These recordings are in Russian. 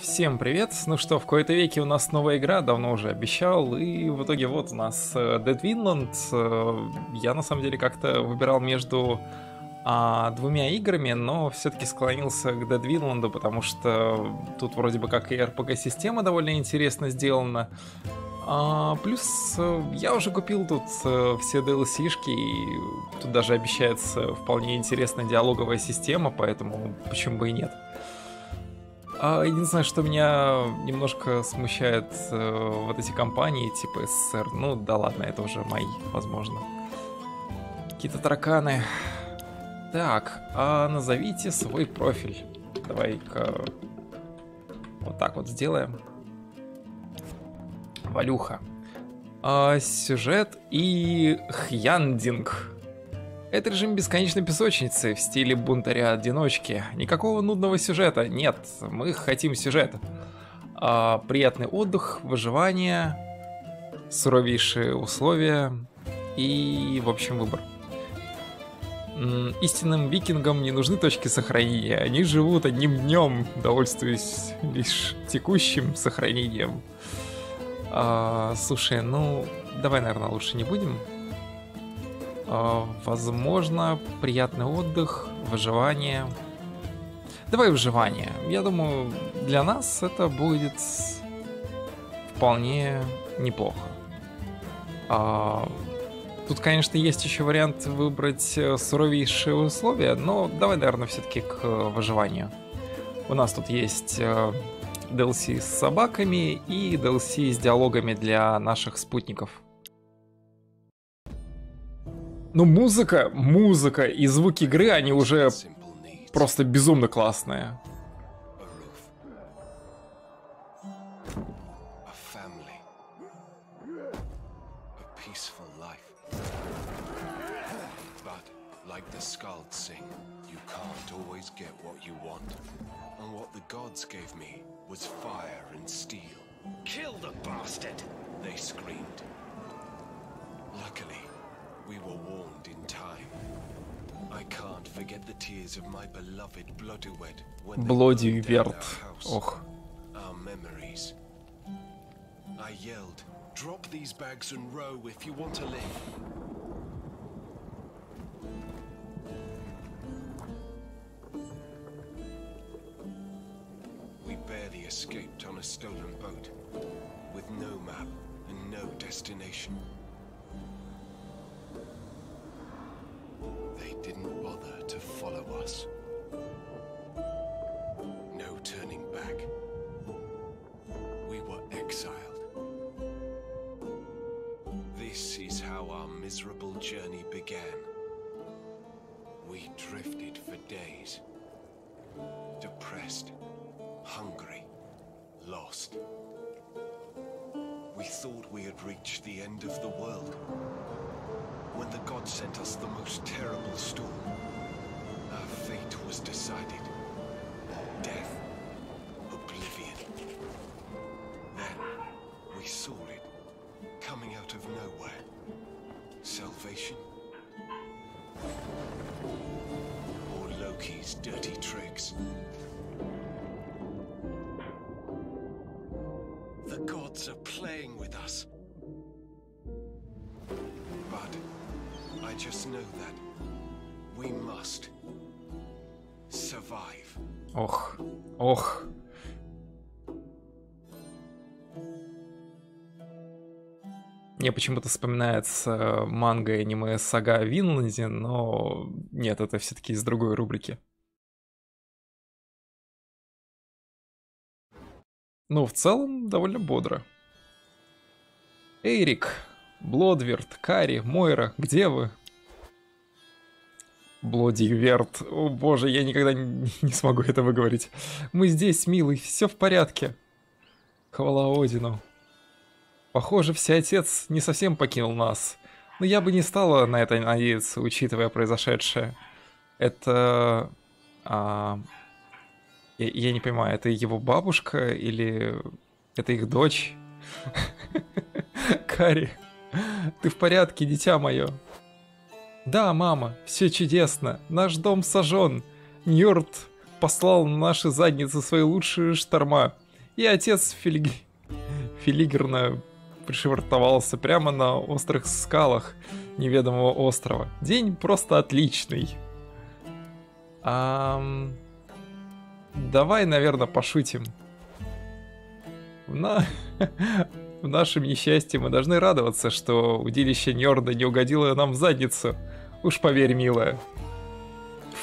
Всем привет! Ну что, в кои-то веке у нас новая игра, давно уже обещал, и в итоге вот у нас э, Dead Vinland. Э, я на самом деле как-то выбирал между а, двумя играми, но все-таки склонился к Dead Vinland, потому что тут вроде бы как и RPG-система довольно интересно сделана. А, плюс э, я уже купил тут все DLC-шки, и тут даже обещается вполне интересная диалоговая система, поэтому почему бы и нет. А единственное, что меня немножко смущает э, вот эти компании типа СССР. Ну да ладно, это уже мои, возможно. Какие-то тараканы. Так, а назовите свой профиль. Давай-ка вот так вот сделаем. Валюха. А, сюжет и хьяндинг. Это режим бесконечной песочницы в стиле бунтаря-одиночки. Никакого нудного сюжета. Нет, мы хотим сюжет. А, приятный отдых, выживание, суровейшие условия и, в общем, выбор. Истинным викингам не нужны точки сохранения. Они живут одним днем, довольствуясь лишь текущим сохранением. А, слушай, ну, давай, наверное, лучше не будем. А, возможно, приятный отдых, выживание. Давай выживание. Я думаю, для нас это будет вполне неплохо. А, тут, конечно, есть еще вариант выбрать э, суровейшие условия, но давай, наверное, все-таки к выживанию. У нас тут есть э, DLC с собаками и DLC с диалогами для наших спутников. Ну, музыка, музыка и звуки игры, они уже просто безумно классные. Kill the bastard! They screamed. Luckily, We were warned in time. I can't forget the tears of my beloved Blodywed when Bloody Wert. Och. Our memories. I yelled, drop these bags and row if you want to live. We barely escaped on a stolen boat, with no map and no destination. They didn't bother to follow us. No turning back. We were exiled. This is how our miserable journey began. We drifted for days. Depressed, hungry, lost. We thought we had reached the end of the world when the gods sent us the most terrible storm, our fate was decided. Death. Oblivion. Then, we saw it, coming out of nowhere. Salvation. Or Loki's dirty tricks. The gods are playing with us. Just know that we must survive. Ох, ох. Мне почему-то вспоминается манга и аниме сага о Винланде, но нет, это все-таки из другой рубрики. Ну, в целом, довольно бодро. Эрик, Блодверт, Кари, Мойра, где вы? Блоди Верт. О боже, я никогда не, смогу это выговорить. Мы здесь, милый, все в порядке. Хвала Одину. Похоже, всеотец не совсем покинул нас. Но я бы не стала на это надеяться, учитывая произошедшее. Это... А... Я, я не понимаю, это его бабушка или это их дочь? Кари, ты в порядке, дитя мое? «Да, мама, все чудесно, наш дом сожжен. Ньюрт послал на наши задницы свои лучшие шторма. И отец филиг... филигерно пришвартовался прямо на острых скалах неведомого острова. День просто отличный. А... Давай, наверное, пошутим. На... В нашем несчастье мы должны радоваться, что удилище Ньорда не угодило нам в задницу. Уж поверь, милая.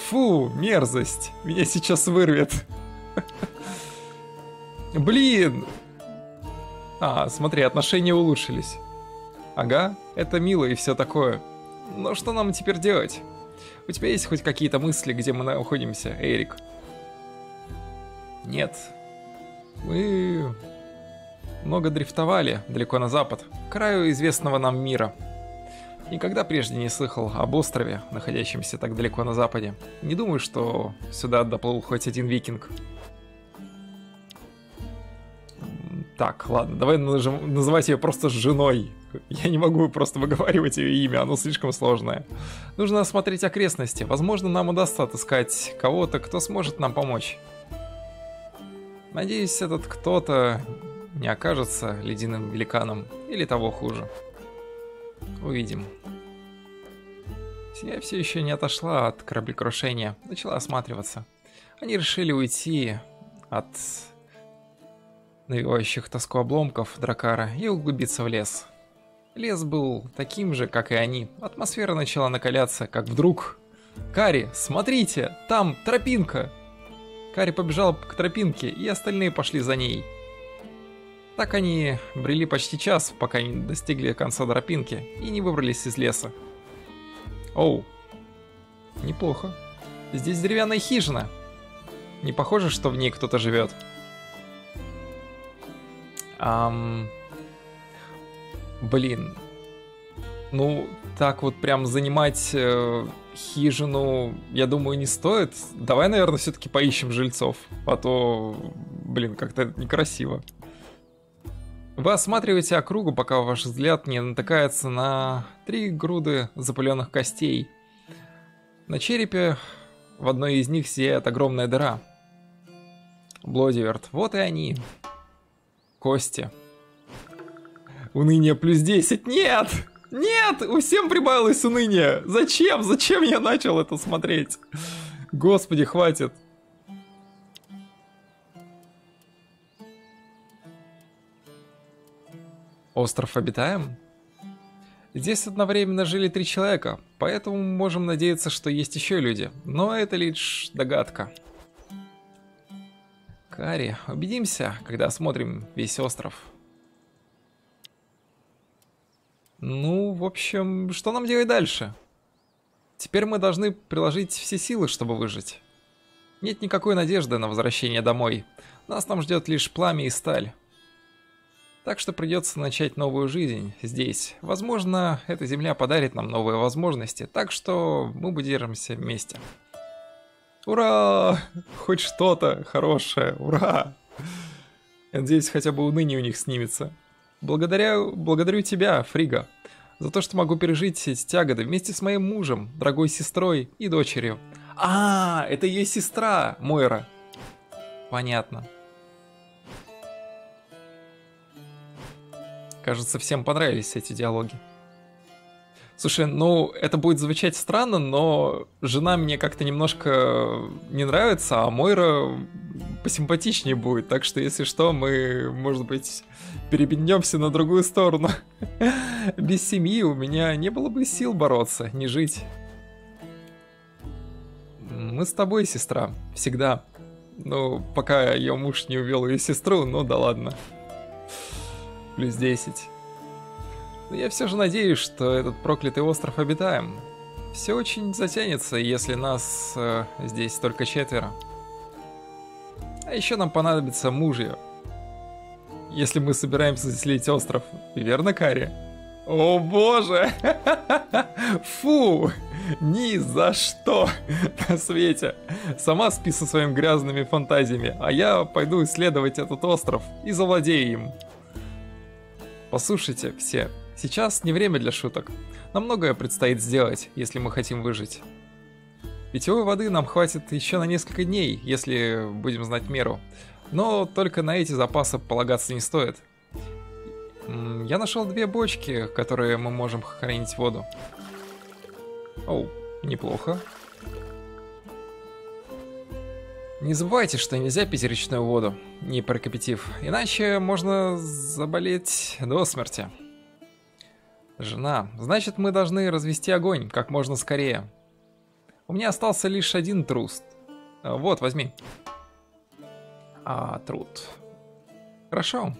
Фу, мерзость. Меня сейчас вырвет. Блин. А, смотри, отношения улучшились. Ага, это мило и все такое. Но что нам теперь делать? У тебя есть хоть какие-то мысли, где мы находимся, Эрик? Нет. Мы много дрифтовали далеко на запад, к краю известного нам мира. Никогда прежде не слыхал об острове, находящемся так далеко на западе. Не думаю, что сюда доплыл хоть один викинг. Так, ладно, давай называть ее просто женой. Я не могу просто выговаривать ее имя, оно слишком сложное. Нужно осмотреть окрестности. Возможно, нам удастся отыскать кого-то, кто сможет нам помочь. Надеюсь, этот кто-то не окажется ледяным великаном или того хуже. Увидим. Я все еще не отошла от кораблекрушения, начала осматриваться. Они решили уйти от навевающих тоску обломков Дракара и углубиться в лес. Лес был таким же, как и они. Атмосфера начала накаляться, как вдруг... «Кари, смотрите! Там тропинка!» Кари побежал к тропинке, и остальные пошли за ней. Так они брели почти час, пока не достигли конца тропинки и не выбрались из леса. Оу, неплохо. Здесь деревянная хижина. Не похоже, что в ней кто-то живет. Ам... Блин. Ну, так вот прям занимать э, хижину, я думаю, не стоит. Давай, наверное, все-таки поищем жильцов. А то, блин, как-то некрасиво. Вы осматриваете округу, пока ваш взгляд не натыкается на три груды запыленных костей. На черепе в одной из них сияет огромная дыра. Блодиверт, вот и они. Кости. Уныние плюс 10. Нет! Нет! У всем прибавилось уныние! Зачем? Зачем я начал это смотреть? Господи, хватит. Остров обитаем? Здесь одновременно жили три человека, поэтому можем надеяться, что есть еще люди, но это лишь догадка. Кари, убедимся, когда осмотрим весь остров. Ну, в общем, что нам делать дальше? Теперь мы должны приложить все силы, чтобы выжить. Нет никакой надежды на возвращение домой. Нас там ждет лишь пламя и сталь. Так что придется начать новую жизнь здесь. Возможно, эта земля подарит нам новые возможности, так что мы бы держимся вместе. Ура! Хоть что-то хорошее, ура! надеюсь, хотя бы уныние у них снимется. Благодаря, благодарю тебя, Фрига, за то, что могу пережить эти тяготы вместе с моим мужем, дорогой сестрой и дочерью. А, это ее сестра, Мойра. Понятно. Кажется, всем понравились эти диалоги. Слушай, ну, это будет звучать странно, но жена мне как-то немножко не нравится, а Мойра посимпатичнее будет. Так что, если что, мы, может быть, перебеднемся на другую сторону. Без семьи у меня не было бы сил бороться, не жить. Мы с тобой, сестра, всегда. Ну, пока ее муж не увел ее сестру, ну да ладно плюс 10. Но я все же надеюсь, что этот проклятый остров обитаем. Все очень затянется, если нас э, здесь только четверо. А еще нам понадобится мужья. Если мы собираемся заселить остров, верно, Кари? О боже! Фу! Ни за что на свете! Сама спи со своими грязными фантазиями, а я пойду исследовать этот остров и завладею им. Послушайте все, сейчас не время для шуток. Нам многое предстоит сделать, если мы хотим выжить. Питьевой воды нам хватит еще на несколько дней, если будем знать меру. Но только на эти запасы полагаться не стоит. Я нашел две бочки, которые мы можем хранить воду. Оу, неплохо. Не забывайте, что нельзя пить речную воду, не прокипятив, иначе можно заболеть до смерти. Жена, значит мы должны развести огонь как можно скорее. У меня остался лишь один труст. А, вот, возьми. А, труд. Хорошо.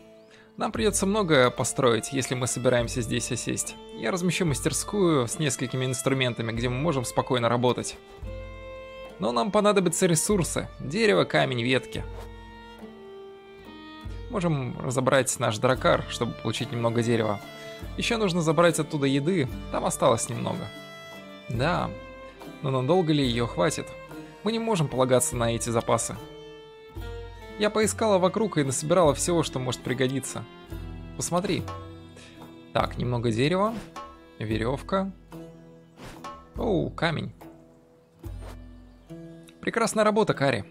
Нам придется многое построить, если мы собираемся здесь осесть. Я размещу мастерскую с несколькими инструментами, где мы можем спокойно работать. Но нам понадобятся ресурсы. Дерево, камень, ветки. Можем разобрать наш дракар, чтобы получить немного дерева. Еще нужно забрать оттуда еды, там осталось немного. Да, но надолго ли ее хватит? Мы не можем полагаться на эти запасы. Я поискала вокруг и насобирала всего, что может пригодиться. Посмотри. Так, немного дерева, веревка. Оу, камень. Прекрасная работа, Кари.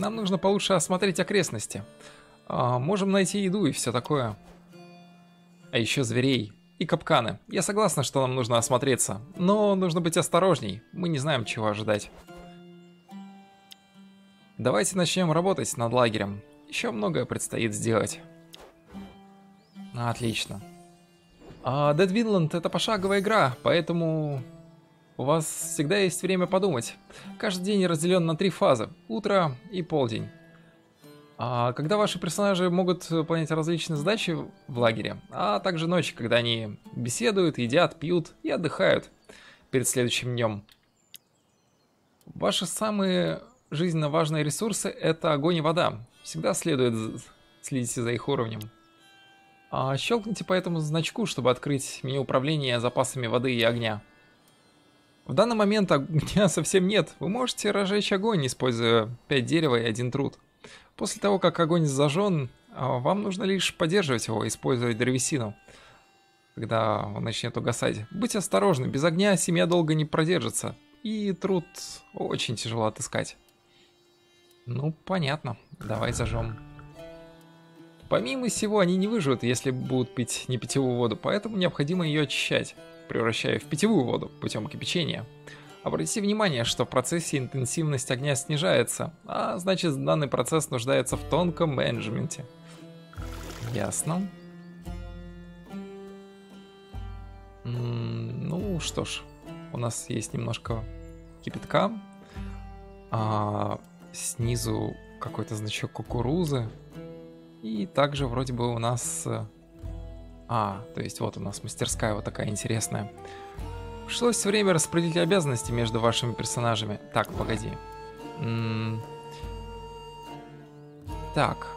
Нам нужно получше осмотреть окрестности. А, можем найти еду и все такое. А еще зверей и капканы. Я согласна, что нам нужно осмотреться, но нужно быть осторожней. Мы не знаем, чего ожидать. Давайте начнем работать над лагерем. Еще многое предстоит сделать. Отлично. А Dead Vinland это пошаговая игра, поэтому у вас всегда есть время подумать. Каждый день разделен на три фазы. Утро и полдень. А когда ваши персонажи могут выполнять различные задачи в лагере, а также ночи, когда они беседуют, едят, пьют и отдыхают перед следующим днем. Ваши самые жизненно важные ресурсы – это огонь и вода. Всегда следует следить за их уровнем. А щелкните по этому значку, чтобы открыть меню управления запасами воды и огня. В данный момент огня совсем нет. Вы можете разжечь огонь, используя 5 дерева и 1 труд. После того, как огонь зажжен, а, вам нужно лишь поддерживать его, использовать древесину, когда он начнет угасать. Будьте осторожны, без огня семья долго не продержится, и труд очень тяжело отыскать. Ну, понятно. Давай зажжем. Помимо всего, они не выживут, если будут пить не питьевую воду, поэтому необходимо ее очищать, превращая в питьевую воду путем кипячения. Обратите внимание, что в процессе интенсивность огня снижается, а значит данный процесс нуждается в тонком менеджменте. Ясно. М ну что ж, у нас есть немножко кипятка. А, снизу какой-то значок кукурузы. И также вроде бы у нас... А, то есть вот у нас мастерская вот такая интересная. Пришлось время распределить обязанности между вашими персонажами. Так, погоди. М -м так.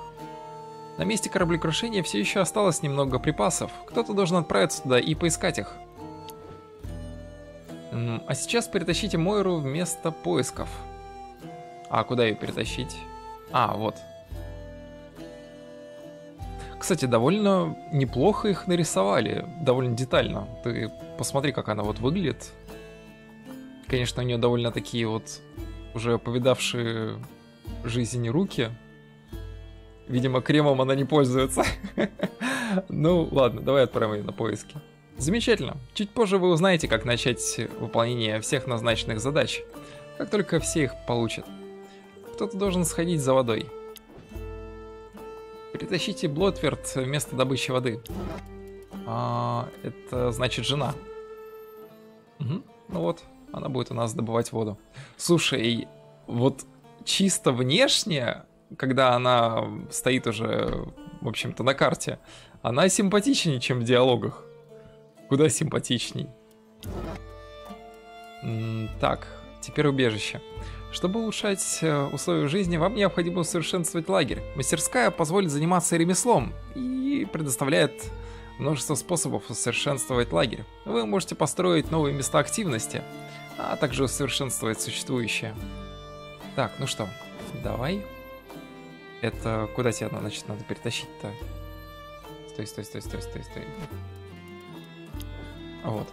На месте кораблекрушения все еще осталось немного припасов. Кто-то должен отправиться туда и поискать их. М а сейчас перетащите Мойру вместо поисков. А куда ее перетащить? А, вот. Кстати, довольно неплохо их нарисовали, довольно детально. Ты посмотри, как она вот выглядит. Конечно, у нее довольно такие вот уже повидавшие жизнь руки. Видимо, кремом она не пользуется. Ну, ладно, давай отправим ее на поиски. Замечательно. Чуть позже вы узнаете, как начать выполнение всех назначенных задач, как только все их получат. Кто-то должен сходить за водой. Притащите Блотверт вместо добычи воды. А, это значит жена. Угу. Ну вот, она будет у нас добывать воду. Слушай, вот чисто внешне, когда она стоит уже, в общем-то, на карте, она симпатичнее, чем в диалогах. Куда симпатичней. Так, теперь убежище. Чтобы улучшать э, условия жизни, вам необходимо усовершенствовать лагерь. Мастерская позволит заниматься ремеслом и предоставляет множество способов усовершенствовать лагерь. Вы можете построить новые места активности, а также усовершенствовать существующие. Так, ну что, давай. Это куда тебе, значит, надо перетащить-то? Стой, стой, стой, стой, стой, стой. Вот.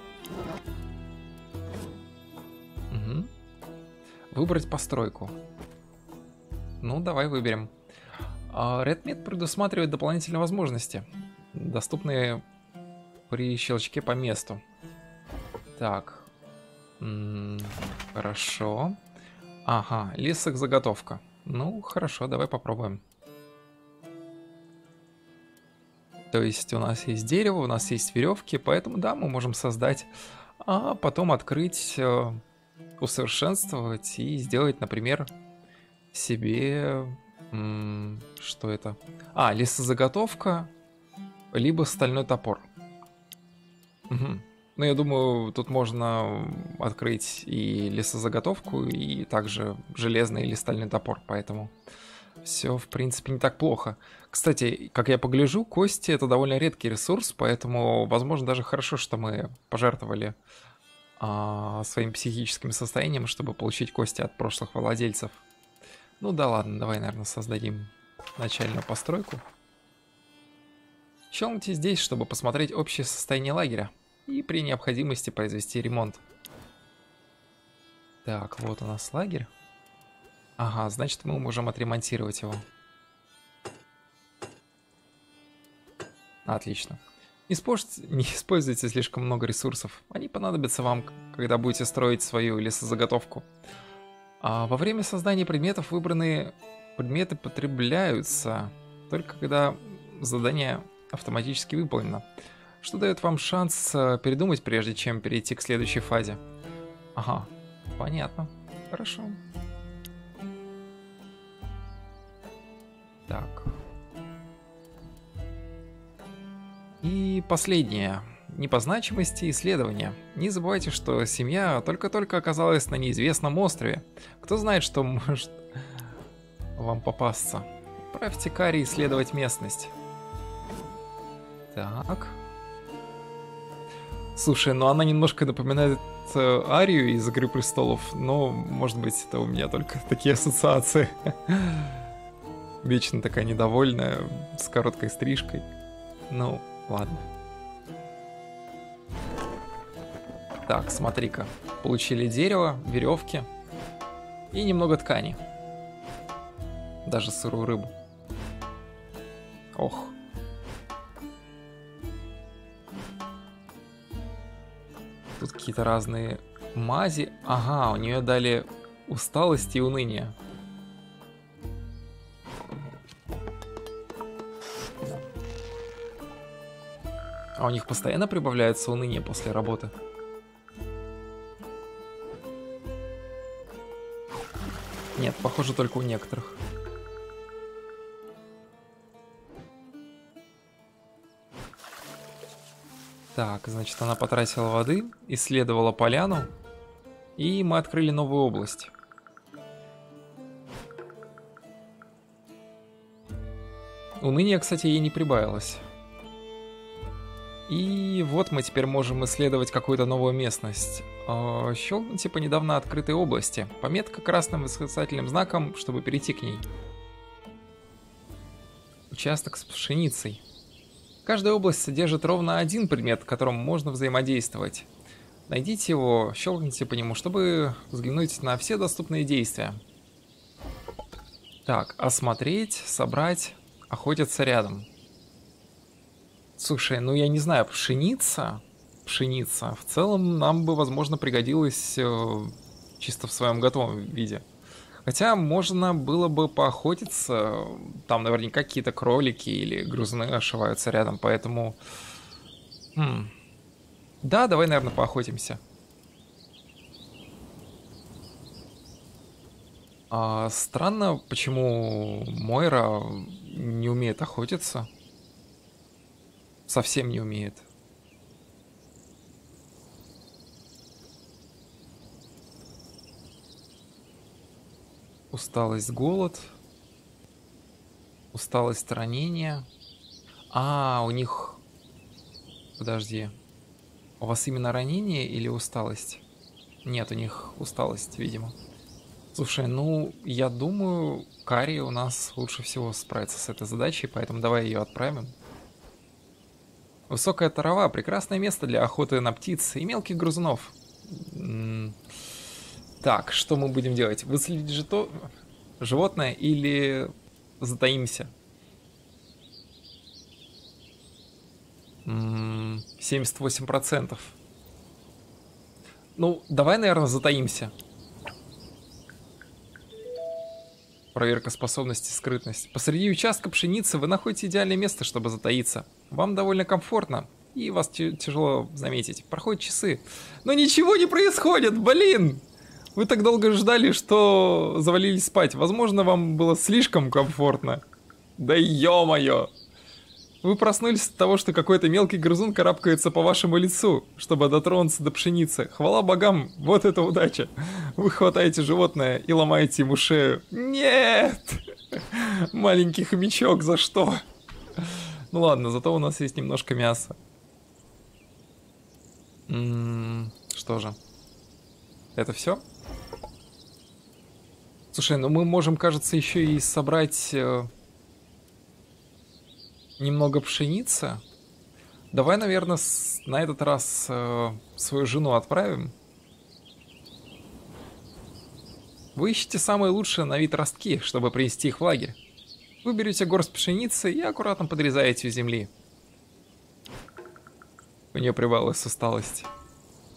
Выбрать постройку. Ну, давай выберем. А, Redmit предусматривает дополнительные возможности, доступные при щелчке по месту. Так. Хорошо. Ага, лесок заготовка. Ну, хорошо, давай попробуем. То есть у нас есть дерево, у нас есть веревки, поэтому да, мы можем создать, а потом открыть, э, усовершенствовать и сделать, например, себе... Что это? А, лесозаготовка, либо стальной топор. Угу. Ну, я думаю, тут можно открыть и лесозаготовку, и также железный или стальной топор, поэтому все, в принципе, не так плохо. Кстати, как я погляжу, кости — это довольно редкий ресурс, поэтому, возможно, даже хорошо, что мы пожертвовали а, своим психическим состоянием, чтобы получить кости от прошлых владельцев. Ну да ладно, давай, наверное, создадим начальную постройку. Щелкните здесь, чтобы посмотреть общее состояние лагеря и при необходимости произвести ремонт. Так, вот у нас лагерь. Ага, значит мы можем отремонтировать его. Отлично. Используйте, не используйте слишком много ресурсов. Они понадобятся вам, когда будете строить свою лесозаготовку. А во время создания предметов выбранные предметы потребляются только когда задание автоматически выполнено, что дает вам шанс э, передумать, прежде чем перейти к следующей фазе. Ага, понятно. Хорошо. Так. И последнее. Не по значимости исследования. Не забывайте, что семья только-только оказалась на неизвестном острове. Кто знает, что может вам попасться. Правьте Кари исследовать местность. Так. Слушай, ну она немножко напоминает э, Арию из Игры Престолов, но, может быть, это у меня только такие ассоциации. Вечно такая недовольная, с короткой стрижкой. Ну, ладно. Так, смотри-ка. Получили дерево, веревки и немного ткани. Даже сырую рыбу. Ох. Тут какие-то разные мази. Ага, у нее дали усталость и уныние. А у них постоянно прибавляется уныние после работы? Нет, похоже только у некоторых. Так, значит, она потратила воды, исследовала поляну, и мы открыли новую область. Уныние, кстати, ей не прибавилось. И вот мы теперь можем исследовать какую-то новую местность. А, щелкните по недавно открытой области. Пометка красным восклицательным знаком, чтобы перейти к ней. Участок с пшеницей. Каждая область содержит ровно один предмет, к которому можно взаимодействовать. Найдите его, щелкните по нему, чтобы взглянуть на все доступные действия. Так, осмотреть, собрать, охотиться рядом. Слушай, ну я не знаю, пшеница, пшеница, в целом нам бы, возможно, пригодилась э, чисто в своем готовом виде. Хотя можно было бы поохотиться, там наверняка какие-то кролики или грузны ошиваются рядом, поэтому... Хм. Да, давай, наверное, поохотимся. А, странно, почему Мойра не умеет охотиться совсем не умеет. Усталость, голод. Усталость, ранение. А, у них... Подожди. У вас именно ранение или усталость? Нет, у них усталость, видимо. Слушай, ну, я думаю, Кари у нас лучше всего справится с этой задачей, поэтому давай ее отправим. Высокая трава – прекрасное место для охоты на птиц и мелких грызунов. Так, что мы будем делать? Выследить жито... животное или затаимся? 78%. Ну, давай, наверное, затаимся. Проверка способности скрытность. Посреди участка пшеницы вы находите идеальное место, чтобы затаиться. Вам довольно комфортно, и вас тяжело заметить. Проходят часы. Но ничего не происходит, блин! Вы так долго ждали, что завалились спать. Возможно, вам было слишком комфортно. Да ё-моё! Вы проснулись от того, что какой-то мелкий грызун карабкается по вашему лицу, чтобы дотронуться до пшеницы. Хвала богам, вот это удача. Вы хватаете животное и ломаете ему шею. Нет! Маленький хомячок, за что? Ну ладно, зато у нас есть немножко мяса. М -м, что же? Это все? Слушай, ну мы можем, кажется, еще и собрать э, немного пшеницы. Давай, наверное, с, на этот раз э, свою жену отправим. Вы ищете самые лучшие на вид ростки, чтобы принести их в лагерь. Вы берете горсть пшеницы и аккуратно подрезаете у земли. У нее прибавилась усталость.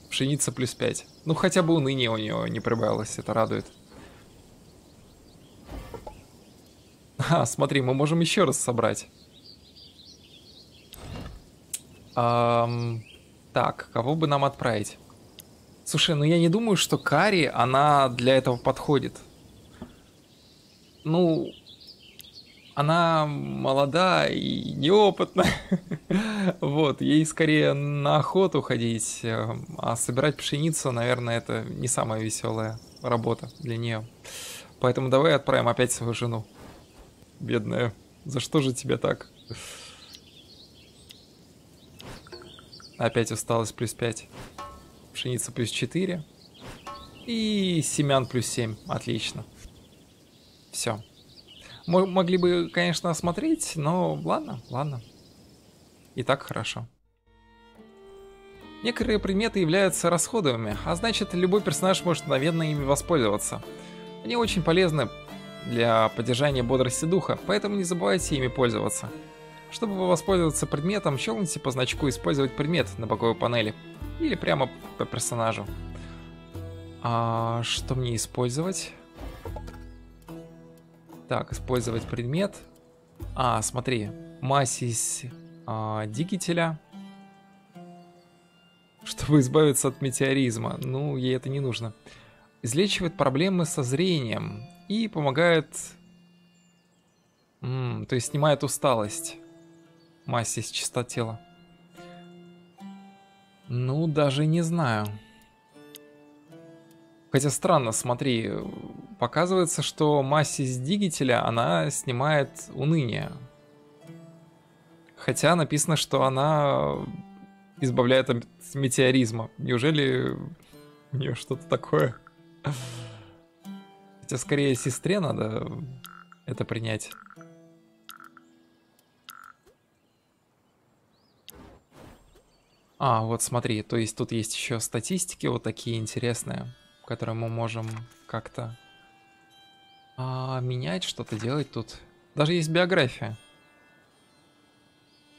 Пшеница плюс 5. Ну хотя бы уныние у нее не прибавилось, это радует. А, смотри, мы можем еще раз собрать. Эм, так, кого бы нам отправить? Слушай, ну я не думаю, что Кари, она для этого подходит. Ну, она молода и неопытна. вот, ей скорее на охоту ходить, э, а собирать пшеницу, наверное, это не самая веселая работа для нее. Поэтому давай отправим опять свою жену. Бедная, за что же тебе так? Опять усталость плюс 5. Пшеница плюс 4. И семян плюс 7. Отлично. Все. Мы могли бы, конечно, осмотреть, но ладно, ладно. И так хорошо. Некоторые предметы являются расходовыми, а значит, любой персонаж может мгновенно ими воспользоваться. Они очень полезны для поддержания бодрости духа, поэтому не забывайте ими пользоваться. Чтобы воспользоваться предметом, щелкните по значку «Использовать предмет» на боковой панели. Или прямо по персонажу. А что мне использовать? Так, использовать предмет. А, смотри. Массис а, двигателя. Чтобы избавиться от метеоризма. Ну, ей это не нужно. Излечивает проблемы со зрением. И помогает... М -м, то есть снимает усталость массе с чистотела? Ну, даже не знаю. Хотя странно, смотри, показывается, что массис двигателя, она снимает уныние. Хотя написано, что она избавляет от метеоризма. Неужели у нее что-то такое? Хотя скорее сестре надо это принять. А, вот смотри, то есть тут есть еще статистики вот такие интересные, которые мы можем как-то а, менять, что-то делать тут. Даже есть биография.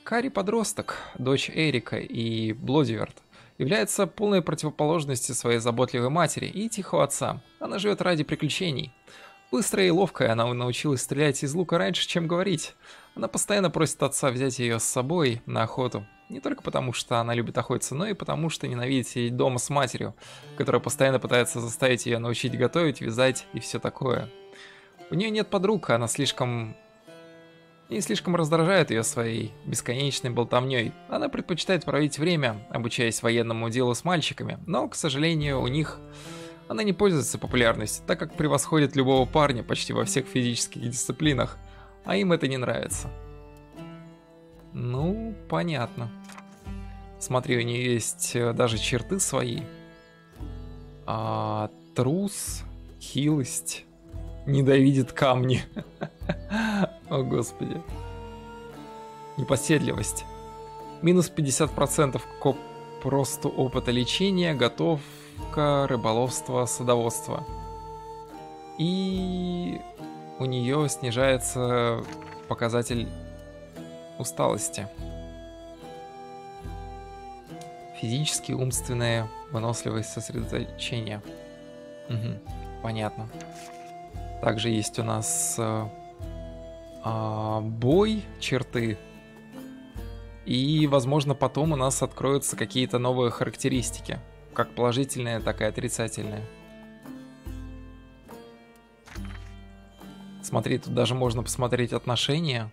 Кари подросток, дочь Эрика и Блодиверт, является полной противоположностью своей заботливой матери и тихого отца. Она живет ради приключений. Быстрая и ловкая, она научилась стрелять из лука раньше, чем говорить. Она постоянно просит отца взять ее с собой на охоту. Не только потому, что она любит охотиться, но и потому, что ненавидит сидеть дома с матерью, которая постоянно пытается заставить ее научить готовить, вязать и все такое. У нее нет подруг, она слишком... И слишком раздражает ее своей бесконечной болтовней. Она предпочитает проводить время, обучаясь военному делу с мальчиками, но, к сожалению, у них она не пользуется популярностью, так как превосходит любого парня почти во всех физических дисциплинах, а им это не нравится. Ну, понятно. Смотри, у нее есть э, даже черты свои. А, трус, хилость, ненавидит камни. О, господи. Непоседливость. Минус 50% к просто опыта лечения, готов готовка, рыболовство, садоводство. И у нее снижается показатель усталости. Физические, умственные, выносливость, сосредоточение. Угу, понятно. Также есть у нас э, э, бой, черты. И, возможно, потом у нас откроются какие-то новые характеристики. Как положительные, так и отрицательные. Смотри, тут даже можно посмотреть отношения.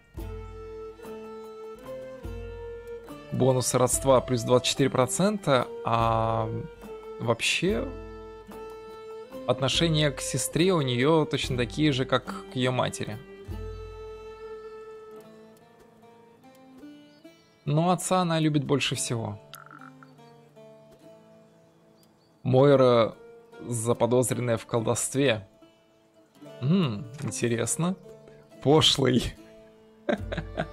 Бонусы родства плюс 24%, а вообще отношения к сестре у нее точно такие же, как к ее матери. Но отца она любит больше всего. Мойра заподозренная в колдовстве. Ммм, интересно. Пошлый.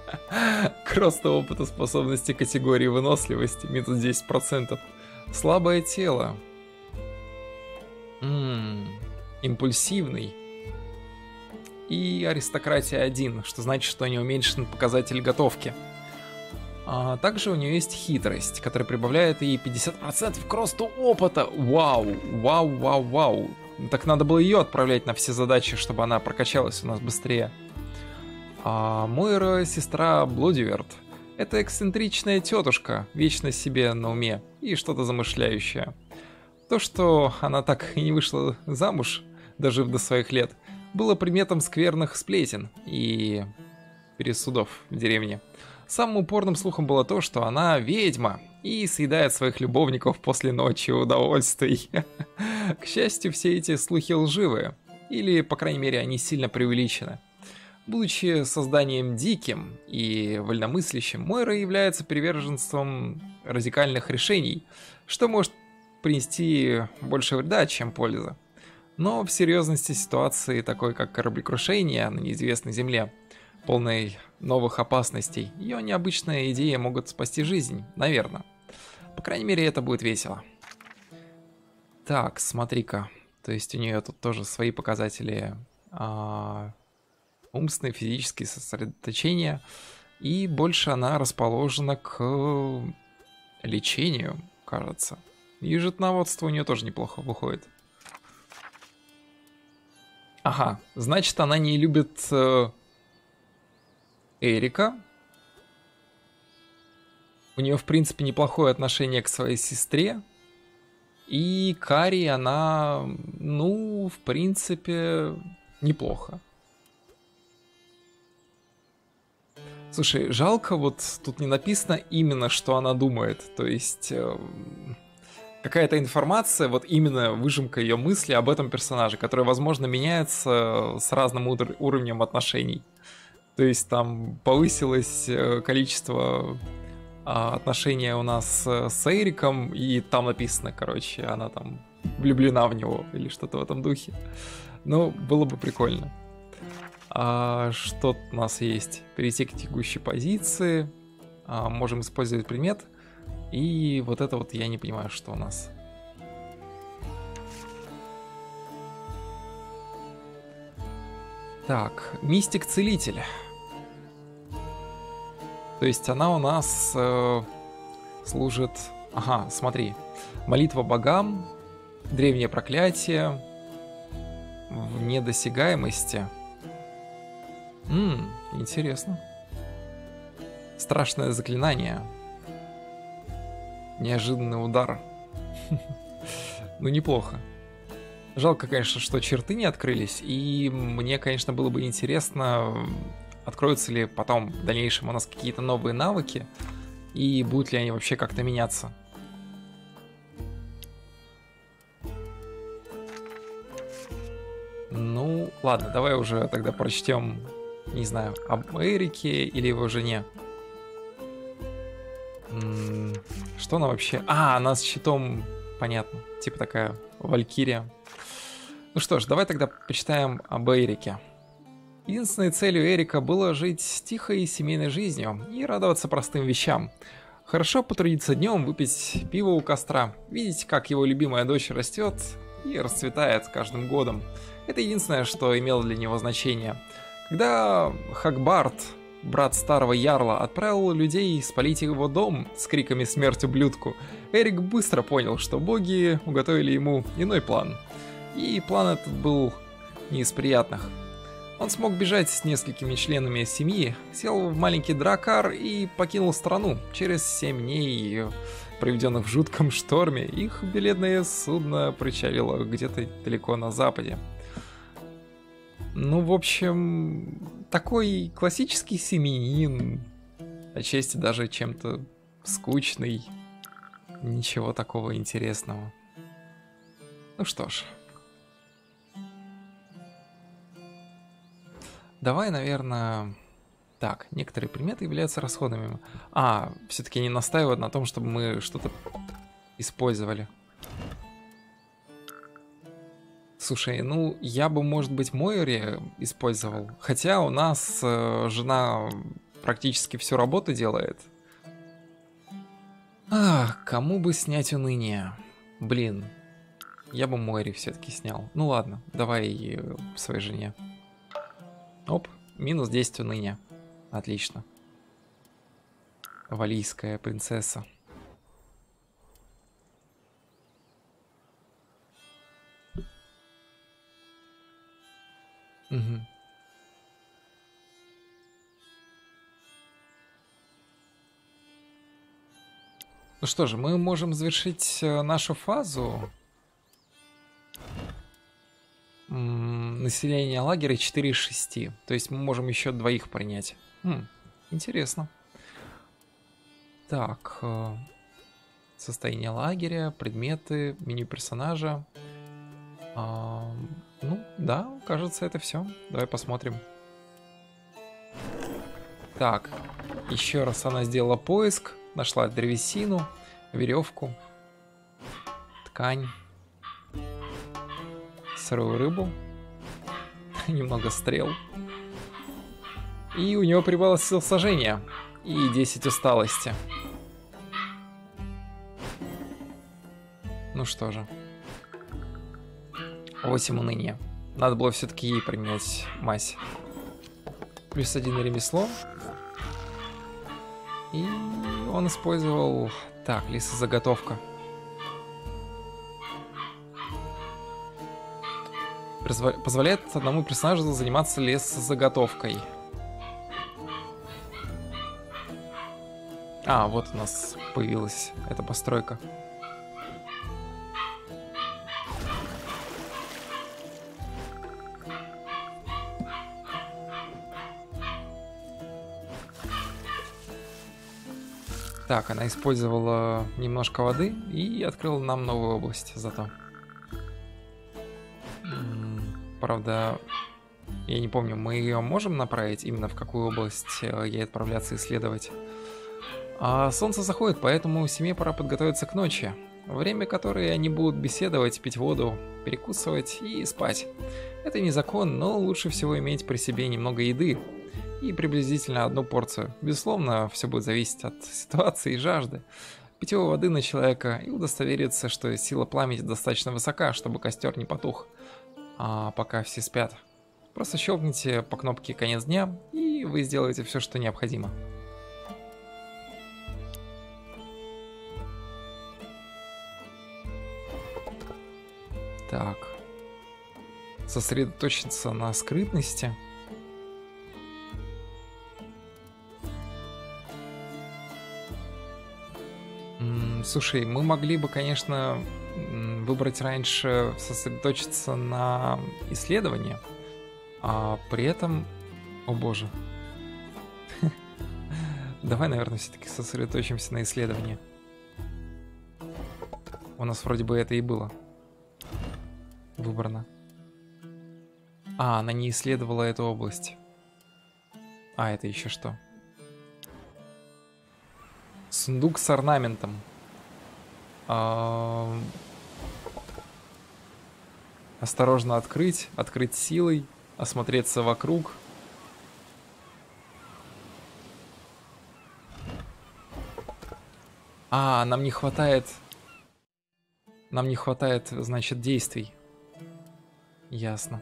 К опыта способности категории выносливости минус 10%. Слабое тело. Ммм, импульсивный. И аристократия 1, что значит, что не уменьшен показатель готовки. А также у нее есть хитрость, которая прибавляет ей 50% к росту опыта. Вау, вау, вау, вау. Так надо было ее отправлять на все задачи, чтобы она прокачалась у нас быстрее. А Мойра — сестра Блудиверт. Это эксцентричная тетушка, вечно себе на уме и что-то замышляющее. То, что она так и не вышла замуж, дожив до своих лет, было приметом скверных сплетен и пересудов в деревне. Самым упорным слухом было то, что она ведьма и съедает своих любовников после ночи удовольствий. К счастью, все эти слухи лживые, или, по крайней мере, они сильно преувеличены. Будучи созданием диким и вольномыслящим, Мойра является приверженцем радикальных решений, что может принести больше вреда, чем пользы. Но в серьезности ситуации, такой как кораблекрушение на неизвестной земле, полной новых опасностей, ее необычные идеи могут спасти жизнь, наверное. По крайней мере, это будет весело. Так, смотри-ка. То есть у нее тут тоже свои показатели а, умственное, физическое сосредоточение, и больше она расположена к лечению, кажется. И животноводство у нее тоже неплохо выходит. Ага, значит, она не любит э, Эрика. У нее, в принципе, неплохое отношение к своей сестре. И Кари, она, ну, в принципе, неплохо. Слушай, жалко, вот тут не написано именно, что она думает. То есть э, какая-то информация, вот именно выжимка ее мысли об этом персонаже, которая, возможно, меняется с разным ур- уровнем отношений. То есть там повысилось э, количество а, отношения у нас с Эриком, и там написано, короче, она там влюблена в него или что-то в этом духе. Ну, было бы прикольно. А, что у нас есть? Перейти к текущей позиции. А, можем использовать предмет. И вот это вот я не понимаю, что у нас. Так, мистик-целитель. То есть она у нас э, служит... Ага, смотри. Молитва богам, древнее проклятие, в недосягаемости – Ммм, интересно. Страшное заклинание. Неожиданный удар. Ну, неплохо. Жалко, конечно, что черты не открылись, и мне, конечно, было бы интересно, откроются ли потом в дальнейшем у нас какие-то новые навыки, и будут ли они вообще как-то меняться. Ну, ладно, давай уже тогда прочтем не знаю, об Эрике или его жене. Что она вообще? А, она с щитом, понятно. Типа такая валькирия. Ну что ж, давай тогда почитаем об Эрике. Единственной целью Эрика было жить тихой семейной жизнью и радоваться простым вещам. Хорошо потрудиться днем, выпить пиво у костра, видеть, как его любимая дочь растет и расцветает каждым годом. Это единственное, что имело для него значение. Когда Хакбарт, брат старого ярла, отправил людей спалить его дом с криками «Смерть ублюдку», Эрик быстро понял, что боги уготовили ему иной план. И план этот был не из приятных. Он смог бежать с несколькими членами семьи, сел в маленький дракар и покинул страну. Через семь дней, проведенных в жутком шторме, их билетное судно причалило где-то далеко на западе. Ну, в общем, такой классический семьянин, отчасти даже чем-то скучный, ничего такого интересного. Ну что ж, Давай, наверное... Так, некоторые предметы являются расходными. А, все-таки не настаивают на том, чтобы мы что-то использовали. Слушай, ну, я бы, может быть, Мойри использовал. Хотя у нас э, жена практически всю работу делает. Ах, кому бы снять уныние? Блин, я бы Мойри все-таки снял. Ну ладно, давай э, своей жене. Оп, минус 10 уныния. Отлично. Валийская принцесса. Что же, мы можем завершить э, нашу фазу. население лагеря 4 из 6. То есть мы можем еще двоих принять. Хм, интересно. Так. Э, состояние лагеря, предметы, меню персонажа. А, ну, да, кажется, это все. Давай посмотрим. Так, еще раз она сделала поиск, нашла древесину, веревку, ткань сырую рыбу, немного стрел. И у него прибавилось сил сожжения и 10 усталости. Ну что же. 8 уныния. Надо было все-таки ей применять мазь. Плюс один ремесло. И он использовал... Так, лесозаготовка. заготовка. позволяет одному персонажу заниматься лесозаготовкой. А, вот у нас появилась эта постройка. Так, она использовала немножко воды и открыла нам новую область зато. Правда, я не помню, мы ее можем направить именно в какую область э, ей отправляться исследовать. А солнце заходит, поэтому семье пора подготовиться к ночи. Время, которое они будут беседовать, пить воду, перекусывать и спать. Это не закон, но лучше всего иметь при себе немного еды и приблизительно одну порцию. Безусловно, все будет зависеть от ситуации и жажды. Питьевой воды на человека и удостовериться, что сила пламени достаточно высока, чтобы костер не потух а, пока все спят. Просто щелкните по кнопке «Конец дня» и вы сделаете все, что необходимо. Так. Сосредоточиться на скрытности. Слушай, мы могли бы, конечно, выбрать раньше сосредоточиться на исследовании, а при этом... О боже. Давай, наверное, все-таки сосредоточимся на исследовании. У нас вроде бы это и было. Выбрано. А, она не исследовала эту область. А, это еще что? Сундук с орнаментом. Осторожно открыть, открыть силой, осмотреться вокруг. А, нам не хватает... Нам не хватает, значит, действий. Ясно.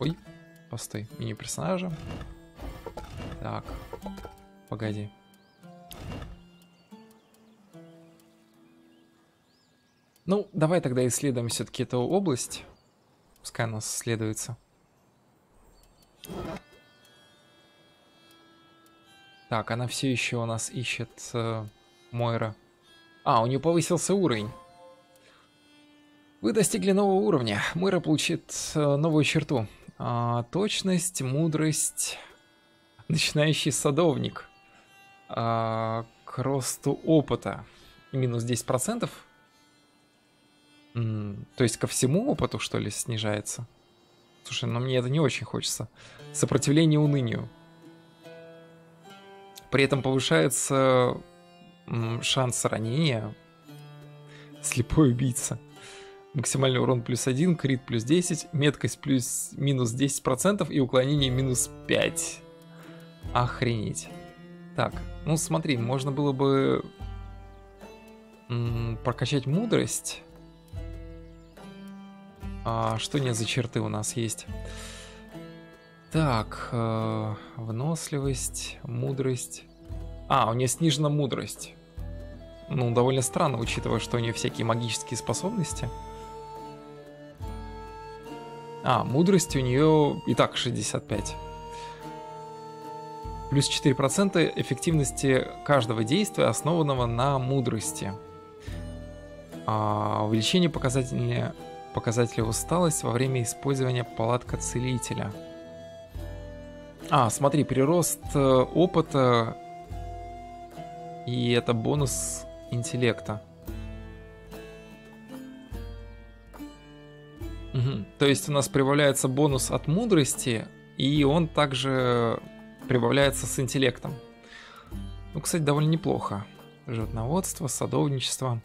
Ой, постой, мини-персонажа. Так, погоди. Ну, давай тогда исследуем все-таки эту область. Пускай она исследуется. Так, она все еще у нас ищет э, Мойра. А, у нее повысился уровень. Вы достигли нового уровня. Мойра получит э, новую черту. А, точность, мудрость, начинающий садовник. А, к росту опыта. Минус 10%. М то есть ко всему опыту, что ли, снижается? Слушай, но мне это не очень хочется. Сопротивление унынию. При этом повышается шанс ранения. Слепой убийца. Максимальный урон плюс 1, крит плюс 10, меткость плюс минус 10% и уклонение минус 5. Охренеть. Так, ну смотри, можно было бы прокачать мудрость. А, что нет за черты у нас есть? Так, э, выносливость, мудрость. А, у нее снижена мудрость. Ну, довольно странно, учитывая, что у нее всякие магические способности. А, мудрость у нее и так 65. Плюс 4% эффективности каждого действия, основанного на мудрости. А, увеличение показателя, показателя усталость во время использования палатка целителя. А, смотри, прирост э, опыта и это бонус интеллекта. Угу. То есть у нас прибавляется бонус от мудрости, и он также прибавляется с интеллектом. Ну, кстати, довольно неплохо. Животноводство, садовничество.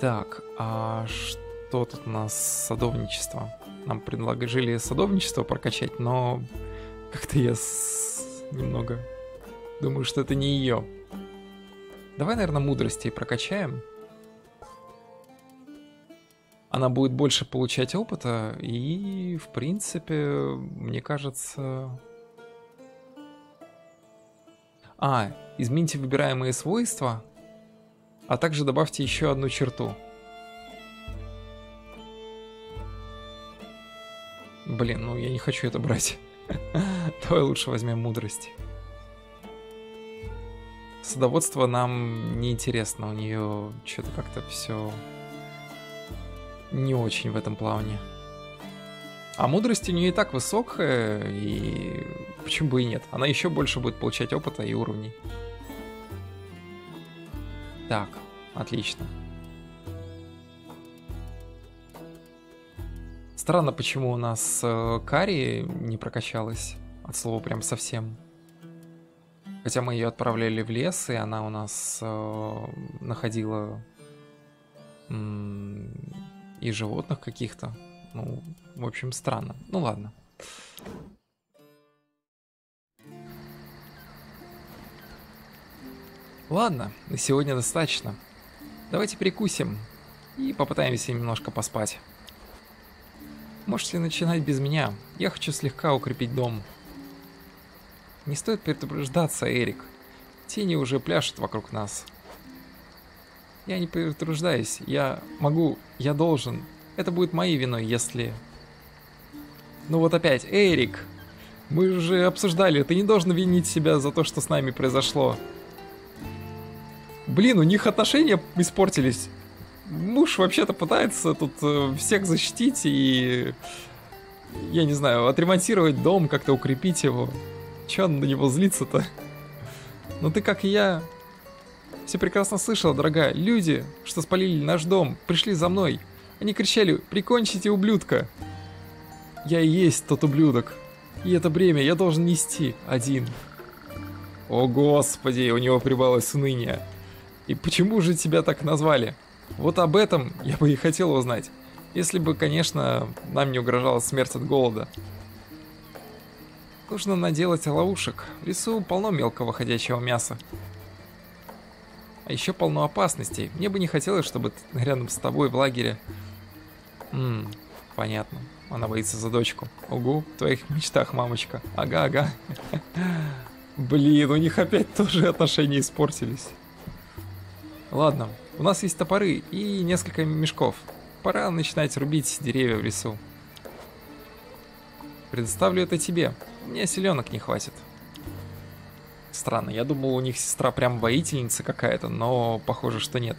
Так, а что тут у нас садовничество? Нам предложили садовничество прокачать, но как-то я с... немного думаю, что это не ее. Давай, наверное, мудрости прокачаем она будет больше получать опыта, и, в принципе, мне кажется... А, измените выбираемые свойства, а также добавьте еще одну черту. Блин, ну я не хочу это брать. Давай лучше возьмем мудрость. Садоводство нам не интересно, у нее что-то как-то все не очень в этом плавне. А мудрость у нее и так высокая, и почему бы и нет? Она еще больше будет получать опыта и уровней. Так, отлично. Странно, почему у нас э, Кари не прокачалась от слова прям совсем. Хотя мы ее отправляли в лес, и она у нас э, находила и животных каких-то. Ну, в общем, странно. Ну ладно. Ладно, на сегодня достаточно. Давайте перекусим и попытаемся немножко поспать. Можете начинать без меня. Я хочу слегка укрепить дом. Не стоит предупреждаться, Эрик. Тени уже пляшут вокруг нас. Я не перетруждаюсь. Я могу, я должен. Это будет моей виной, если... Ну вот опять, Эрик, мы же обсуждали, ты не должен винить себя за то, что с нами произошло. Блин, у них отношения испортились. Муж вообще-то пытается тут э, всех защитить и... Я не знаю, отремонтировать дом, как-то укрепить его. Че он на него злится-то? Ну ты как и я, все прекрасно слышала, дорогая. Люди, что спалили наш дом, пришли за мной. Они кричали «Прикончите ублюдка!» Я и есть тот ублюдок. И это бремя я должен нести один. О господи, у него прибавилось уныние. И почему же тебя так назвали? Вот об этом я бы и хотел узнать. Если бы, конечно, нам не угрожала смерть от голода. Нужно наделать ловушек. В лесу полно мелкого ходячего мяса. А еще полно опасностей. Мне бы не хотелось, чтобы рядом с тобой в лагере... Ммм, понятно. Она боится за дочку. Угу, в твоих мечтах, мамочка. Ага, ага. Блин, у них опять тоже отношения испортились. Ладно, у нас есть топоры и несколько мешков. Пора начинать рубить деревья в лесу. Предоставлю это тебе. Мне селенок не хватит. Странно, я думал, у них сестра прям воительница какая-то, но похоже, что нет.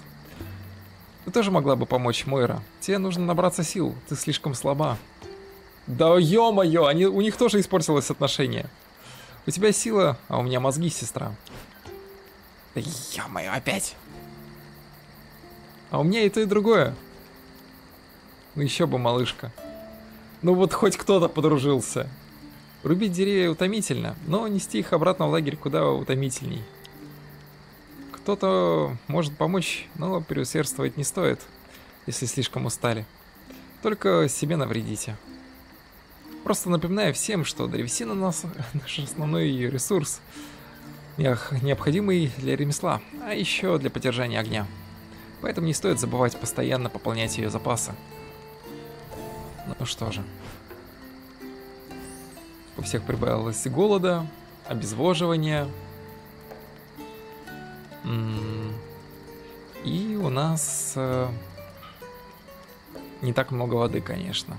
Ты тоже могла бы помочь, Мойра. Тебе нужно набраться сил, ты слишком слаба. Да ё-моё, они, у них тоже испортилось отношение. У тебя сила, а у меня мозги, сестра. Да ё-моё, опять? А у меня и то, и другое. Ну еще бы, малышка. Ну вот хоть кто-то подружился. Рубить деревья утомительно, но нести их обратно в лагерь куда утомительней. Кто-то может помочь, но переусердствовать не стоит, если слишком устали. Только себе навредите. Просто напоминаю всем, что древесина нас наш основной ресурс, необходимый для ремесла, а еще для поддержания огня. Поэтому не стоит забывать постоянно пополнять ее запасы. Ну что же. У всех прибавилось голода, обезвоживания. И у нас э, не так много воды, конечно.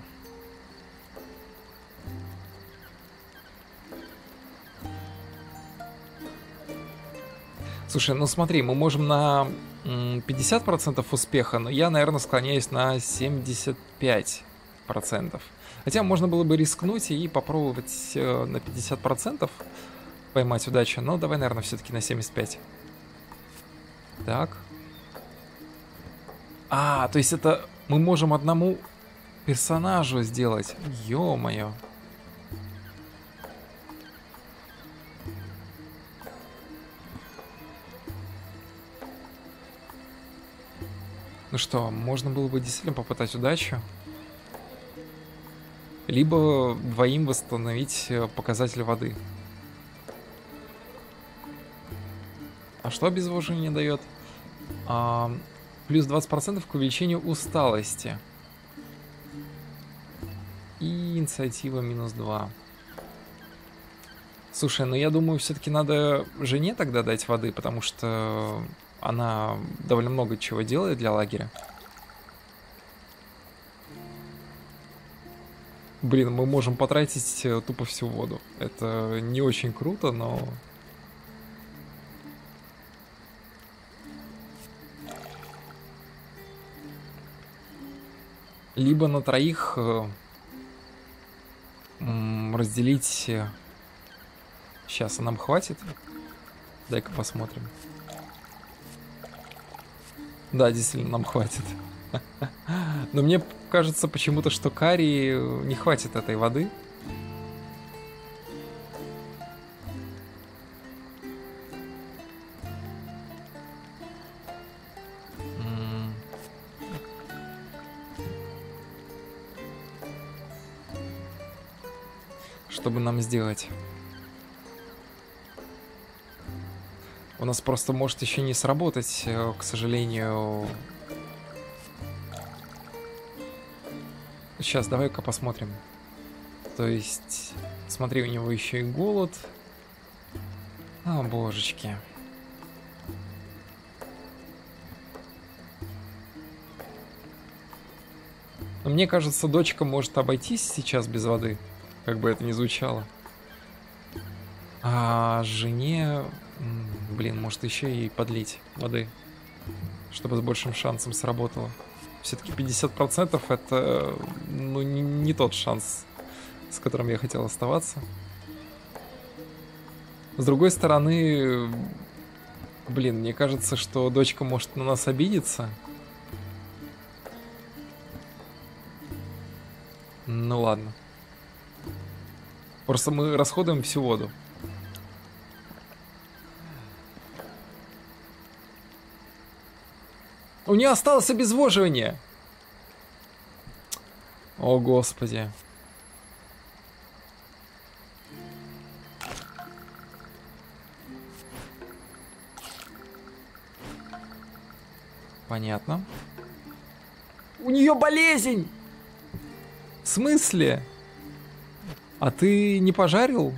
Слушай, ну смотри, мы можем на 50% успеха, но я, наверное, склоняюсь на 75%. Хотя можно было бы рискнуть и попробовать э, на 50% поймать удачу, но давай, наверное, все-таки на 75%. Так. А, то есть это мы можем одному персонажу сделать. Ё-моё. Ну что, можно было бы действительно попытать удачу. Либо двоим восстановить э, показатель воды. А что обезвоживание дает? А, плюс 20% к увеличению усталости. И инициатива минус 2. Слушай, ну я думаю, все-таки надо жене тогда дать воды, потому что она довольно много чего делает для лагеря. Блин, мы можем потратить э, тупо всю воду. Это не очень круто, но... Либо на троих э, разделить... Сейчас, а нам хватит? Дай-ка посмотрим. Да, действительно, нам хватит. Но мне кажется почему-то, что Кари не хватит этой воды. Чтобы нам сделать? У нас просто может еще не сработать, э, к сожалению. Сейчас, давай-ка посмотрим. То есть, смотри, у него еще и голод. А, божечки. Но мне кажется, дочка может обойтись сейчас без воды, как бы это ни звучало. А жене Блин, может еще и подлить воды, чтобы с большим шансом сработало. Все-таки 50% это ну, не, не тот шанс, с которым я хотел оставаться. С другой стороны, блин, мне кажется, что дочка может на нас обидеться. Ну ладно. Просто мы расходуем всю воду. У нее осталось обезвоживание. О, господи. Понятно. У нее болезнь! В смысле? А ты не пожарил?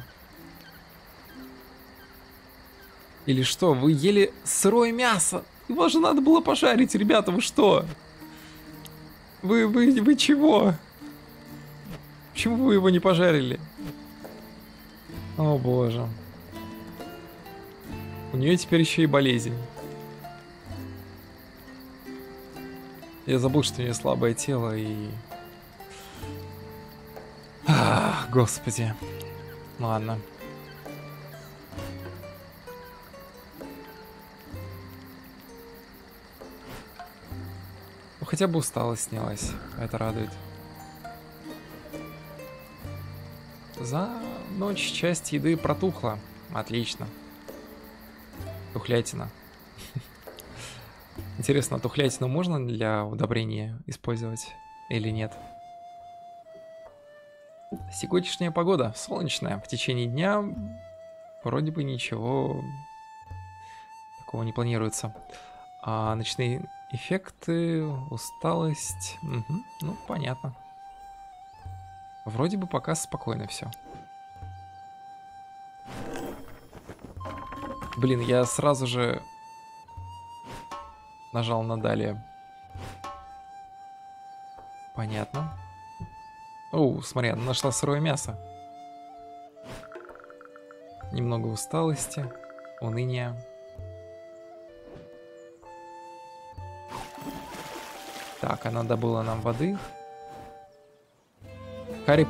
Или что, вы ели сырое мясо? Его же надо было пожарить, ребята, вы что? Вы, вы, вы чего? Почему вы его не пожарили? О боже. У нее теперь еще и болезнь. Я забыл, что у нее слабое тело и... Ах, господи. Ладно. Хотя бы усталость снялась. Это радует. За ночь часть еды протухла. Отлично. Тухлятина. Интересно, тухлятину можно для удобрения использовать или нет? Сегодняшняя погода солнечная. В течение дня вроде бы ничего такого не планируется. А ночные эффекты, усталость... Угу, ну, понятно. Вроде бы пока спокойно все. Блин, я сразу же нажал на далее. Понятно. О, смотри, она нашла сырое мясо. Немного усталости, уныния. Так, она добыла нам воды. Харри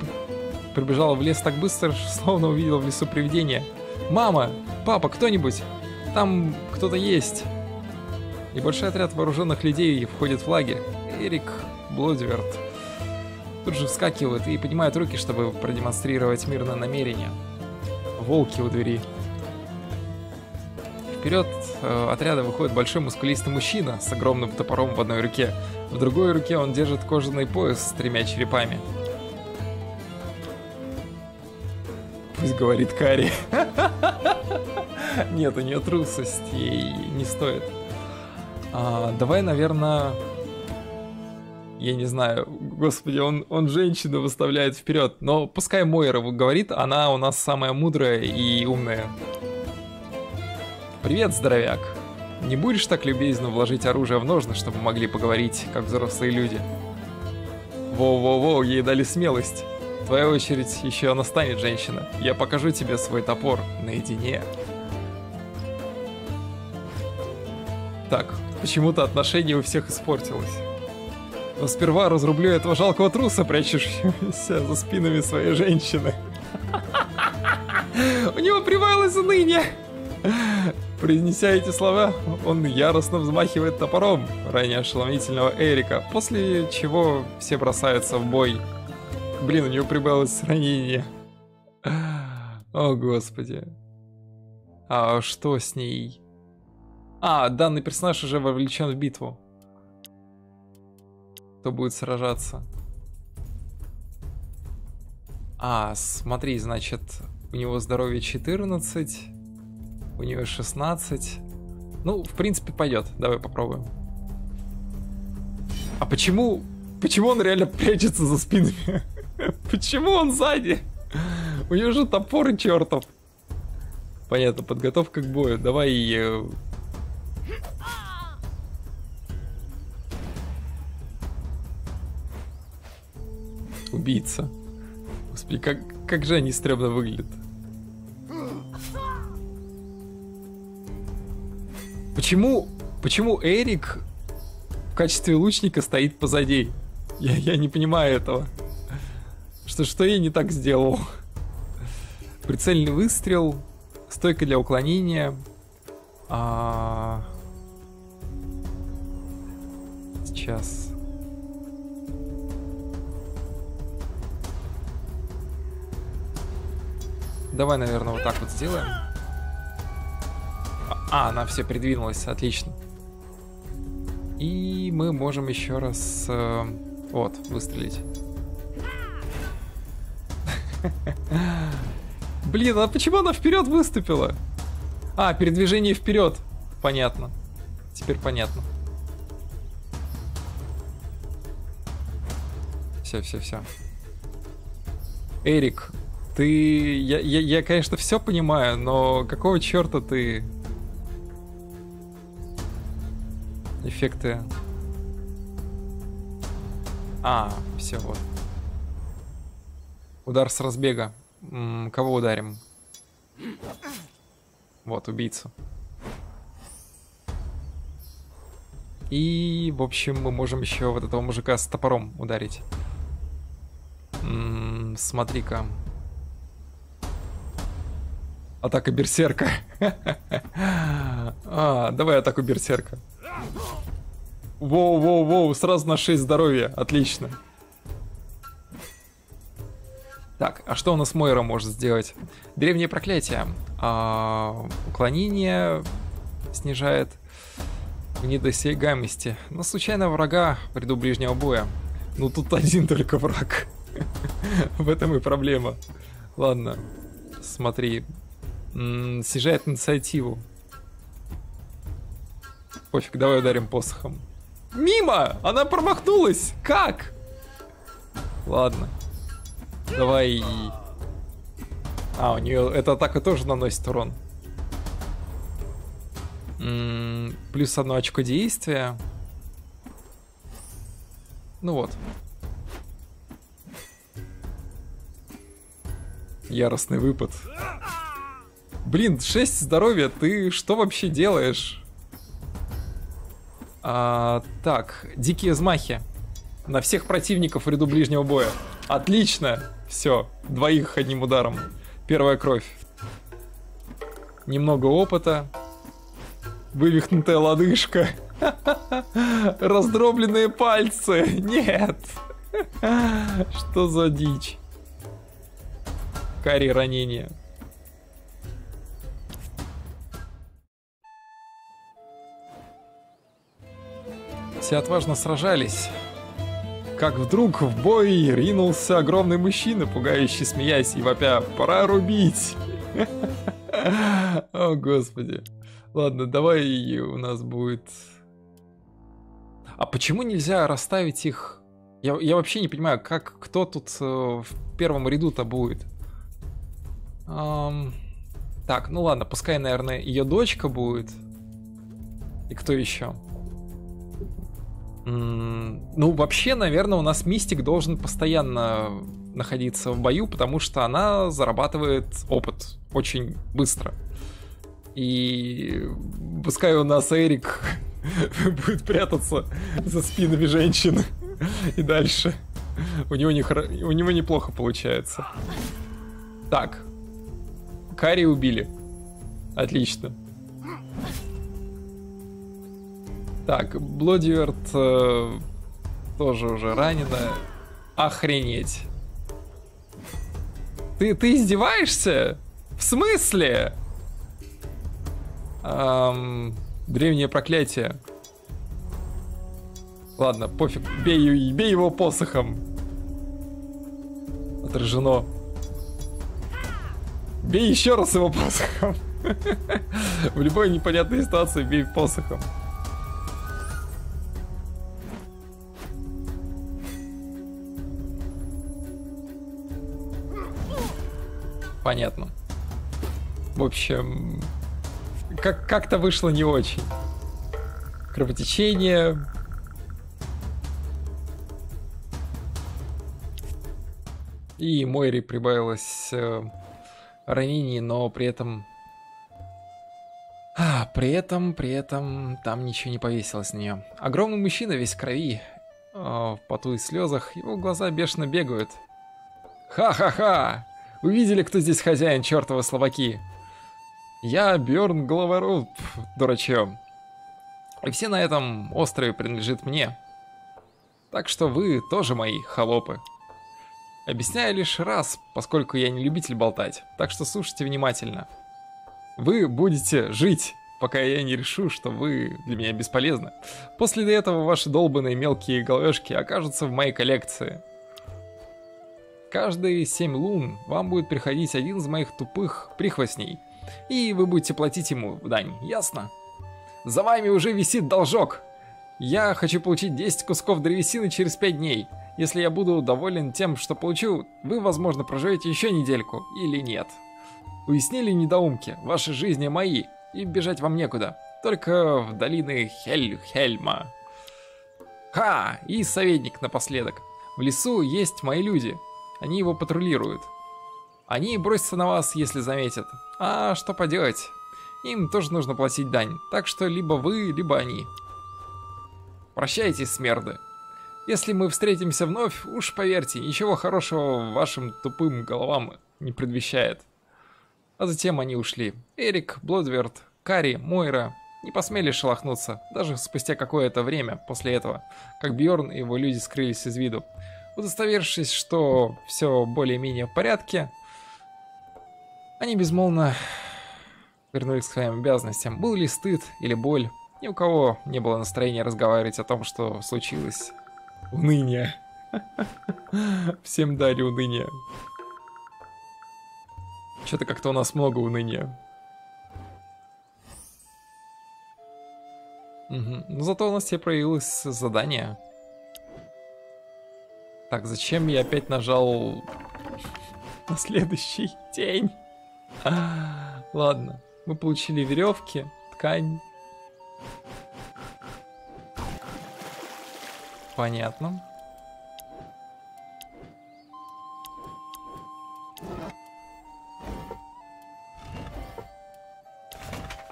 прибежала в лес так быстро, словно увидела в лесу привидение. «Мама! Папа! Кто-нибудь! Там кто-то есть!» Небольшой отряд вооруженных людей входит в лагерь. Эрик Блодверт тут же вскакивает и поднимает руки, чтобы продемонстрировать мирное намерение. Волки у двери. Вперед э, отряда выходит большой мускулистый мужчина с огромным топором в одной руке. В другой руке он держит кожаный пояс с тремя черепами. Пусть говорит Кари. Нет, у нее трусость, ей не стоит. А, давай, наверное, я не знаю, господи, он, он женщину выставляет вперед. Но пускай Мойра говорит, она у нас самая мудрая и умная. Привет, здоровяк. Не будешь так любезно вложить оружие в ножны, чтобы могли поговорить, как взрослые люди? Воу-воу-воу, ей дали смелость. Твоя очередь еще настанет, женщина. Я покажу тебе свой топор наедине. Так, почему-то отношение у всех испортилось. Но сперва разрублю этого жалкого труса, прячущегося за спинами своей женщины. У него прибавилось уныние. Произнеся эти слова, он яростно взмахивает топором ранее ошеломительного Эрика, после чего все бросаются в бой. Блин, у него прибавилось ранение. О, господи. А что с ней? А, данный персонаж уже вовлечен в битву. Кто будет сражаться? А, смотри, значит, у него здоровье 14, у нее 16. Ну, в принципе, пойдет. Давай попробуем. А почему... Почему он реально прячется за спинами? Почему он сзади? У него же топор чертов. Понятно, подготовка к бою. Давай... Э... Убийца. Господи, как, как же они стрёмно выглядят. Почему, почему Эрик в качестве лучника стоит позади? Я, я не понимаю этого. Что, что я не так сделал? Прицельный выстрел, стойка для уклонения. А... Сейчас. Давай, наверное, вот так вот сделаем. А, она все придвинулась, отлично. И мы можем еще раз... Э, вот, выстрелить. Блин, а почему она вперед выступила? А, передвижение вперед. Понятно. Теперь понятно. Все, все, все. Эрик, ты... Я, я, я конечно, все понимаю, но какого черта ты Эффекты... А, все, вот. Удар с разбега. М -м, кого ударим? Вот, убийцу. И, в общем, мы можем еще вот этого мужика с топором ударить. Смотри-ка. Атака берсерка. а, давай атаку берсерка. Воу-воу-воу, сразу на 6 здоровья. Отлично. Так, а что у нас Мойра может сделать? Древнее проклятие. А, уклонение снижает в недосягаемости. На случайного врага в ряду ближнего боя. Ну тут один только враг. В этом и проблема. Ладно, смотри. снижает инициативу. Пофиг, давай ударим посохом. Мимо! Она промахнулась! Как? Ладно. Давай... А, у нее эта атака тоже наносит урон. М -м, плюс одно очко действия. Ну вот. Яростный выпад. Блин, 6 здоровья, ты что вообще делаешь? А, так, дикие взмахи. На всех противников в ряду ближнего боя. Отлично! Все, двоих одним ударом. Первая кровь. Немного опыта. Вывихнутая лодыжка. Раздробленные пальцы. Нет. Что за дичь? Кари ранения. Все отважно сражались. Как вдруг в бой ринулся огромный мужчина, пугающий, смеясь и вопя «Пора рубить!» О, господи. Ладно, давай у нас будет... А почему нельзя расставить их... Я, я вообще не понимаю, как кто тут э, в первом ряду-то будет. Эм... Так, ну ладно, пускай, наверное, ее дочка будет. И кто еще? Ну, вообще, наверное, у нас Мистик должен постоянно находиться в бою, потому что она зарабатывает опыт очень быстро. И пускай у нас Эрик будет прятаться за спинами женщин и дальше. У него, не, у него неплохо получается. Так. Кари убили. Отлично. Так, Блодиверт э, тоже уже ранена. Охренеть. Ты, ты издеваешься? В смысле? Эм, древнее проклятие. Ладно, пофиг. Бей, бей его посохом. Отражено. Бей еще раз его посохом. В любой непонятной ситуации бей посохом. Понятно. В общем, как- как-то вышло не очень. Кровотечение. И Мойри прибавилось э, ранений, но при этом... А, при этом, при этом там ничего не повесилось на нее. Огромный мужчина весь в крови, э, в поту и слезах, его глаза бешено бегают. Ха-ха-ха! Увидели, кто здесь хозяин, чертовы словаки? Я Бjörn Главоруб, дурачье. И все на этом острове принадлежит мне. Так что вы тоже мои холопы. Объясняю лишь раз, поскольку я не любитель болтать, так что слушайте внимательно. Вы будете жить, пока я не решу, что вы для меня бесполезны. После этого ваши долбанные мелкие головешки окажутся в моей коллекции. Каждые семь лун вам будет приходить один из моих тупых прихвостней, и вы будете платить ему дань, ясно? За вами уже висит должок. Я хочу получить 10 кусков древесины через 5 дней. Если я буду доволен тем, что получу, вы, возможно, проживете еще недельку или нет. Уяснили недоумки, ваши жизни мои, и бежать вам некуда. Только в долины Хель-Хельма. Ха! И советник напоследок. В лесу есть мои люди. Они его патрулируют. Они бросятся на вас, если заметят. А что поделать? Им тоже нужно платить дань. Так что либо вы, либо они. Прощайте, смерды. Если мы встретимся вновь, уж поверьте, ничего хорошего вашим тупым головам не предвещает. А затем они ушли. Эрик, Блодверт, Кари, Мойра не посмели шелохнуться, даже спустя какое-то время после этого, как Бьорн и его люди скрылись из виду. Удостоверившись, что все более-менее в порядке, они безмолвно вернулись к своим обязанностям. Был ли стыд или боль, ни у кого не было настроения разговаривать о том, что случилось. Уныние. Всем дали уныние. Что-то как-то у нас много уныния. Угу. Но зато у нас тебе проявилось задание. Так, зачем я опять нажал на следующий день? Ладно, мы получили веревки, ткань. Понятно.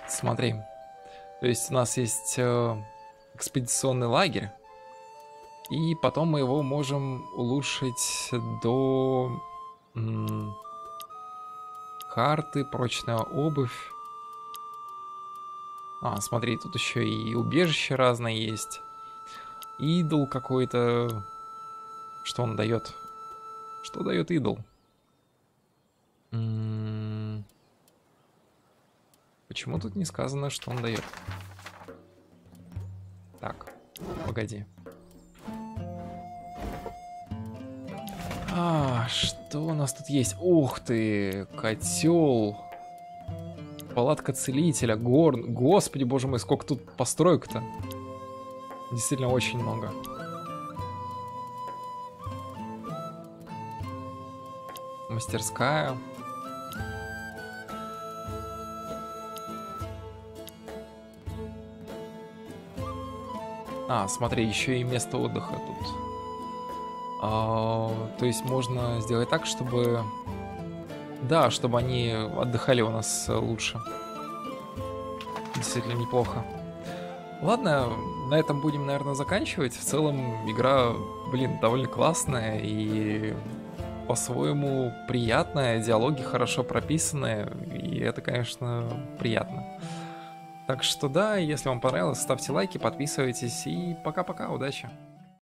Смотри. То есть у нас есть э, экспедиционный лагерь. И потом мы его можем улучшить до карты, прочная обувь. А, смотри, тут еще и убежище разное есть. Идол какой-то. Что он дает? Что дает идол? М-м-м. Почему тут не сказано, что он дает? Так, погоди. А, что у нас тут есть? Ух ты, котел. Палатка целителя, горн. Господи, боже мой, сколько тут построек-то. Действительно очень много. Мастерская. А, смотри, еще и место отдыха тут. А, то есть можно сделать так, чтобы... Да, чтобы они отдыхали у нас лучше. Действительно неплохо. Ладно, на этом будем, наверное, заканчивать. В целом, игра, блин, довольно классная и по-своему приятная, диалоги хорошо прописанные, и это, конечно, приятно. Так что да, если вам понравилось, ставьте лайки, подписывайтесь, и пока-пока, удачи!